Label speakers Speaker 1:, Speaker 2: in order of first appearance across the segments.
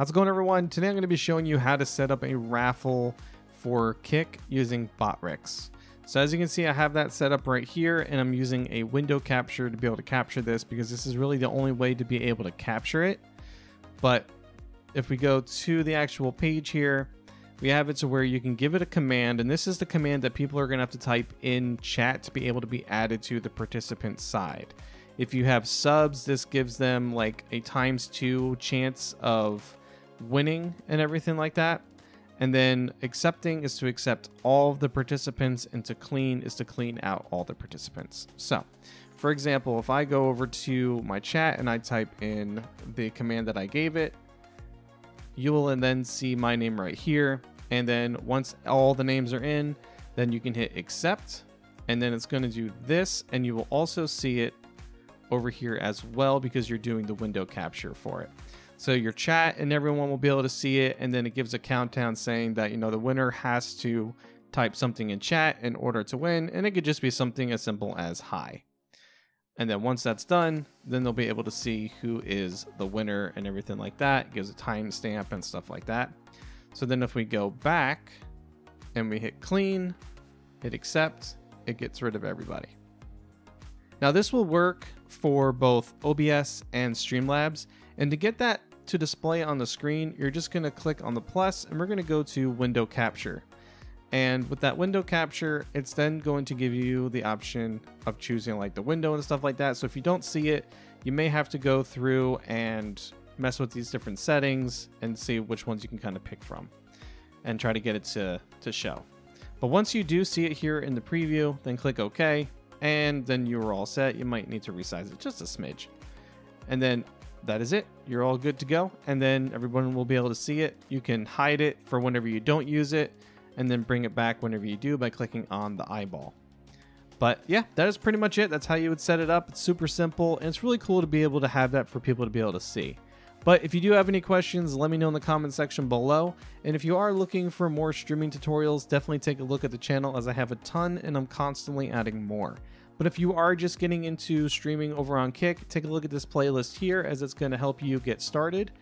Speaker 1: How's it going everyone? Today I'm going to be showing you how to set up a raffle for Kick using Botrix. So as you can see I have that set up right here and I'm using a window capture to be able to capture this because this is really the only way to be able to capture it. But if we go to the actual page here, we have it to where you can give it a command and this is the command that people are going to have to type in chat to be able to be added to the participant side. If you have subs, this gives them like a times two chance of winning and everything like that. And then accepting is to accept all of the participants, and to clean is to clean out all the participants. So, for example, if I go over to my chat and I type in the command that I gave it, you will then see my name right here. And then once all the names are in, then you can hit accept. And then it's going to do this. And you will also see it over here as well because you're doing the window capture for it. So your chat and everyone will be able to see it, and then it gives a countdown saying that you know the winner has to type something in chat in order to win, and it could just be something as simple as hi. And then once that's done, then they'll be able to see who is the winner and everything like that. It gives a timestamp and stuff like that. So then if we go back and we hit clean, hit accept, it gets rid of everybody. Now this will work for both OBS and Streamlabs. And to get that to display on the screen, you're just going to click on the plus and we're going to go to window capture. And with that window capture, it's then going to give you the option of choosing like the window and stuff like that. So if you don't see it, you may have to go through and mess with these different settings and see which ones you can kind of pick from and try to get it to, to show. But once you do see it here in the preview, then click OK, and then you're all set. You might need to resize it just a smidge. And then that is it. You're all good to go. And then everyone will be able to see it. You can hide it for whenever you don't use it and then bring it back whenever you do by clicking on the eyeball. But yeah, that is pretty much it. That's how you would set it up. It's super simple and it's really cool to be able to have that for people to be able to see. But if you do have any questions, let me know in the comment section below. And if you are looking for more streaming tutorials, definitely take a look at the channel as I have a ton and I'm constantly adding more. But if you are just getting into streaming over on Kick, take a look at this playlist here as it's going to help you get started.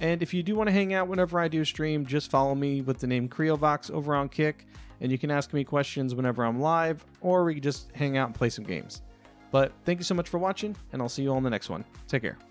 Speaker 1: And if you do want to hang out whenever I do stream, just follow me with the name CreoVox over on Kick, and you can ask me questions whenever I'm live, or we can just hang out and play some games. But thank you so much for watching, and I'll see you all in the next one. Take care.